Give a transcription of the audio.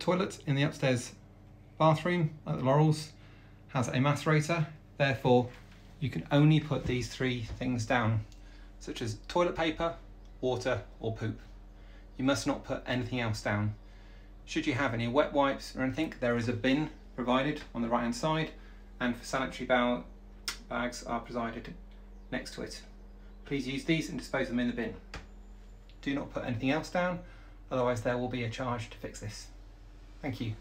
toilet in the upstairs bathroom at the Laurels has a macerator, therefore you can only put these three things down, such as toilet paper, water or poop. You must not put anything else down. Should you have any wet wipes or anything, there is a bin provided on the right hand side and for sanitary bow bags are provided next to it. Please use these and dispose them in the bin. Do not put anything else down, otherwise there will be a charge to fix this. Thank you.